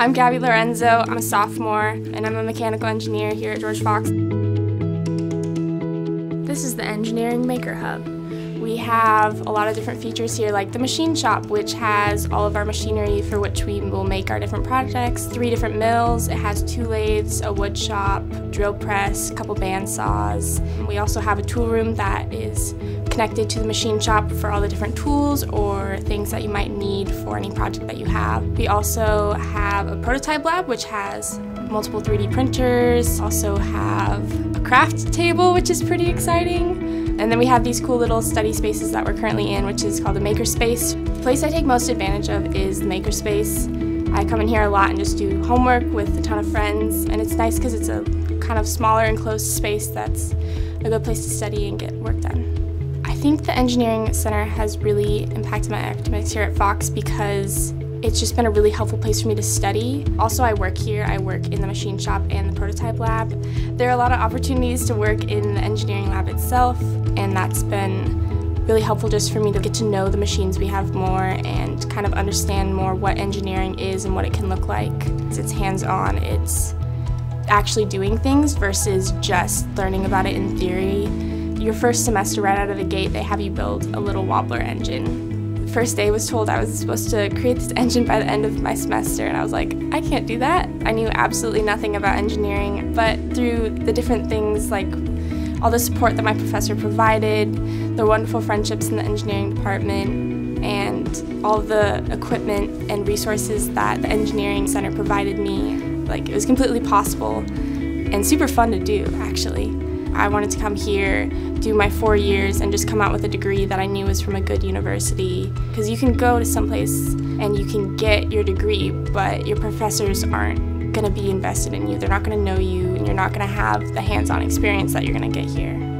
I'm Gabby Lorenzo. I'm a sophomore and I'm a mechanical engineer here at George Fox. This is the Engineering Maker Hub. We have a lot of different features here like the machine shop which has all of our machinery for which we will make our different projects, three different mills, it has two lathes, a wood shop, drill press, a couple band saws. We also have a tool room that is connected to the machine shop for all the different tools or things that you might need for any project that you have. We also have a prototype lab which has multiple 3D printers, also have a craft table which is pretty exciting. And then we have these cool little study spaces that we're currently in, which is called the Makerspace. The place I take most advantage of is the Makerspace. I come in here a lot and just do homework with a ton of friends, and it's nice because it's a kind of smaller enclosed space that's a good place to study and get work done. I think the Engineering Center has really impacted my academics here at Fox because it's just been a really helpful place for me to study. Also, I work here. I work in the machine shop and the prototype lab. There are a lot of opportunities to work in the engineering lab itself, and that's been really helpful just for me to get to know the machines we have more and kind of understand more what engineering is and what it can look like. It's hands-on, it's actually doing things versus just learning about it in theory. Your first semester right out of the gate, they have you build a little wobbler engine first day was told I was supposed to create this engine by the end of my semester and I was like, I can't do that. I knew absolutely nothing about engineering, but through the different things like all the support that my professor provided, the wonderful friendships in the engineering department, and all the equipment and resources that the engineering center provided me, like it was completely possible and super fun to do actually. I wanted to come here, do my four years, and just come out with a degree that I knew was from a good university. Because you can go to someplace and you can get your degree, but your professors aren't going to be invested in you. They're not going to know you, and you're not going to have the hands on experience that you're going to get here.